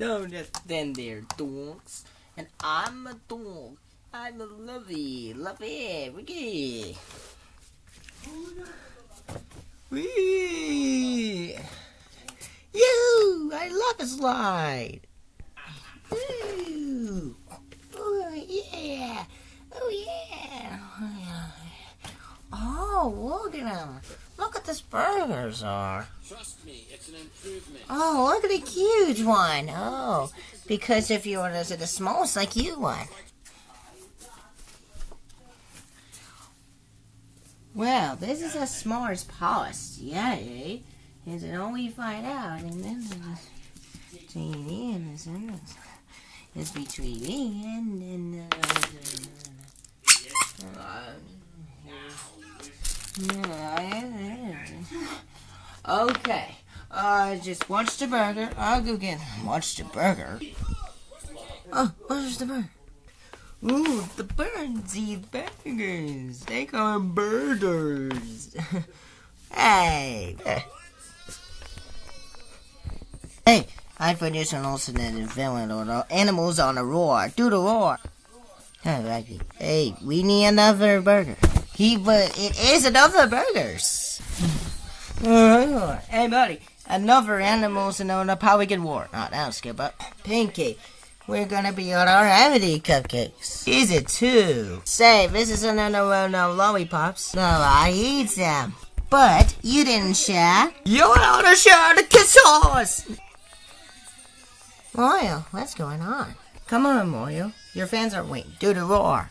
Don't just stand there, dogs. And I'm a dog. I'm a lovey, lovey, Ricky. Wee! You! I love a slide. Ooh. Oh yeah! Oh yeah! Oh, look at them! Look at this burgers are. Trust me, it's an improvement. Oh, look at the huge one. Oh, because if you order the smallest, like you one. Well, this is as small as possible. Yeah, eh? Is it all we find out? And then it's between and this and this. It's between me and and. Uh, okay. Uh, just watch the burger. I'll go get watch the burger. Oh, where's the burger? Ooh, the birds eat burgers. They call them birders. hey. Hey, I on also in villain or animals on the roar. Do the roar. Alrighty. Hey, we need another burger. He, but it is another burgers. Mm-hmm. hey, buddy. Another animals in the Polygon War. Not now, skip up. Pinky. We're gonna be on our Amity cupcakes. Is it too? Say, this is another one of lollipops. No, I eat them. But you didn't share. You ought to share the kisses! Moyo, what's going on? Come on, Moyo. Your fans are waiting. Do the roar.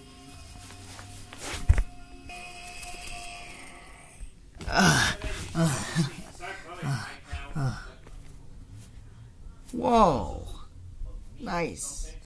Whoa. Nice.